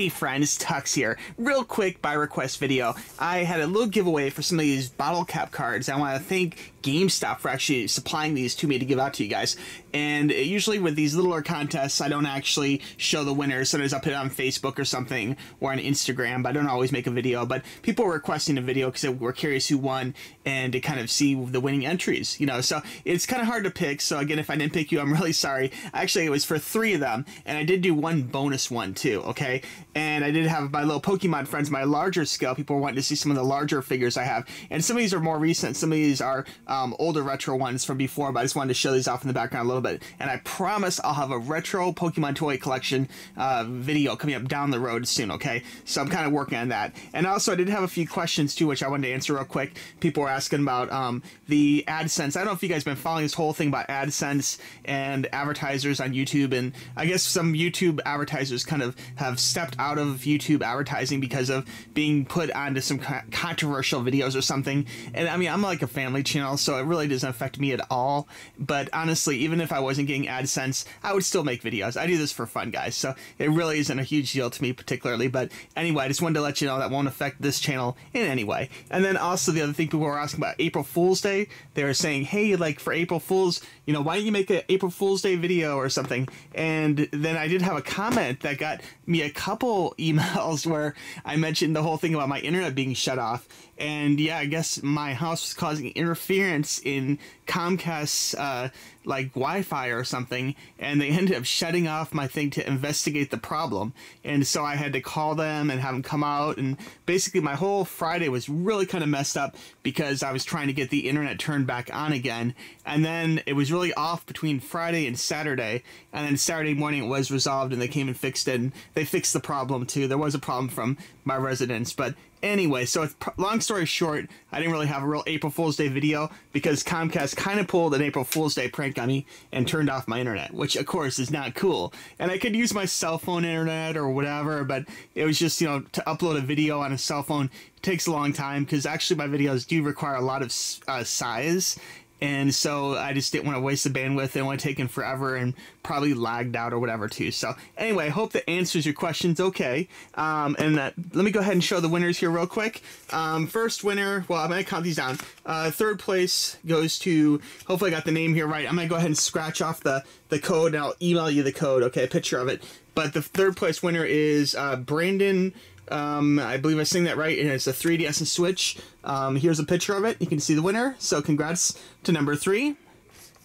Hey friends, Tuxx here. Real quick by request video. I had a little giveaway for some of these bottle cap cards. I want to thank GameStop for actually supplying these to me to give out to you guys. And usually with these littler contests, I don't actually show the winners. Sometimes I'll put it on Facebook or something or on Instagram, but I don't always make a video. But people were requesting a video because they were curious who won and to kind of see the winning entries, you know. So it's kind of hard to pick. So again, if I didn't pick you, I'm really sorry. Actually, it was for three of them, and I did do one bonus one too, okay? And I did have my little Pokemon friends, my larger scale. People wanting to see some of the larger figures I have. And some of these are more recent. Some of these are um, older retro ones from before, but I just wanted to show these off in the background a little bit. And I promise I'll have a retro Pokemon toy collection uh, video coming up down the road soon, okay? So I'm kind of working on that. And also, I did have a few questions too, which I wanted to answer real quick. People were asking about um, the AdSense. I don't know if you guys been following this whole thing about AdSense and advertisers on YouTube. And I guess some YouTube advertisers kind of have stepped out of YouTube advertising because of being put onto some controversial videos or something. And I mean, I'm like a family channel, so it really doesn't affect me at all. But honestly, even if I wasn't getting AdSense, I would still make videos. I do this for fun, guys. So it really isn't a huge deal to me particularly. But anyway, I just wanted to let you know that won't affect this channel in any way. And then also the other thing people were asking about April Fool's Day, they were saying, hey, like for April Fool's, you know, why don't you make an April Fool's Day video or something? And then I did have a comment that got me a couple emails where I mentioned the whole thing about my internet being shut off. And yeah, I guess my house was causing interference in Comcast's uh, like Wi-Fi or something, and they ended up shutting off my thing to investigate the problem. And so I had to call them and have them come out. And basically, my whole Friday was really kind of messed up because I was trying to get the internet turned back on again. And then it was really off between Friday and Saturday. And then Saturday morning it was resolved, and they came and fixed it. And they fixed the problem too. There was a problem from my residence, but Anyway, so it's, long story short, I didn't really have a real April Fool's Day video because Comcast kind of pulled an April Fool's Day prank on me and turned off my internet, which of course is not cool. And I could use my cell phone internet or whatever, but it was just, you know, to upload a video on a cell phone takes a long time because actually my videos do require a lot of uh, size and so I just didn't want to waste the bandwidth. It would taken forever and probably lagged out or whatever too. So anyway, I hope that answers your questions okay. Um, and that, let me go ahead and show the winners here real quick. Um, first winner, well, I'm going to count these down. Uh, third place goes to, hopefully I got the name here right. I'm going to go ahead and scratch off the, the code and I'll email you the code, okay, a picture of it. But the third place winner is uh, Brandon um, I believe I sing that right, and it's a 3DS and Switch. Um, here's a picture of it. You can see the winner. So congrats to number three.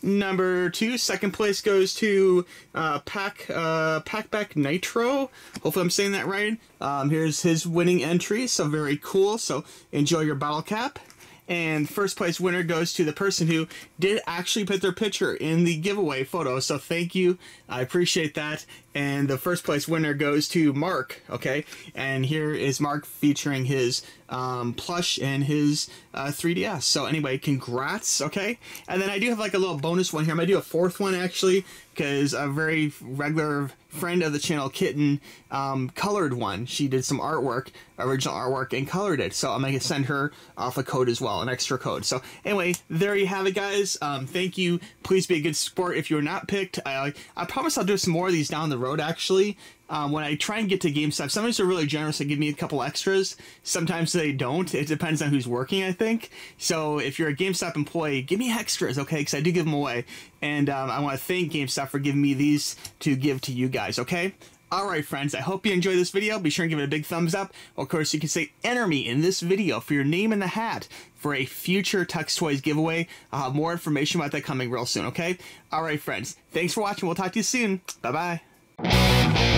Number two, second place goes to uh, Pack uh, Packback Nitro. Hopefully, I'm saying that right. Um, here's his winning entry. So very cool. So enjoy your bottle cap. And first place winner goes to the person who did actually put their picture in the giveaway photo. So thank you. I appreciate that. And the first place winner goes to Mark. Okay. And here is Mark featuring his um, plush and his uh, 3DS. So anyway, congrats. Okay. And then I do have like a little bonus one here. I'm to do a fourth one actually because a very regular friend of the channel, Kitten, um, colored one. She did some artwork, original artwork, and colored it. So I'm to send her off a code as well, an extra code. So anyway, there you have it, guys. Um, thank you. Please be a good sport. If you're not picked, I, I promise I'll do some more of these down the road, actually. Um, when I try and get to GameStop, sometimes they're really generous and give me a couple extras. Sometimes they don't. It depends on who's working, I think. So if you're a GameStop employee, give me extras, okay? Because I do give them away. And um, I want to thank GameStop for giving me these to give to you guys, okay? Alright friends, I hope you enjoyed this video. Be sure and give it a big thumbs up. Of course, you can say enter me in this video for your name in the hat for a future Tuxx Toys giveaway. I'll have more information about that coming real soon, okay? Alright friends, thanks for watching. We'll talk to you soon. Bye-bye. Thank you.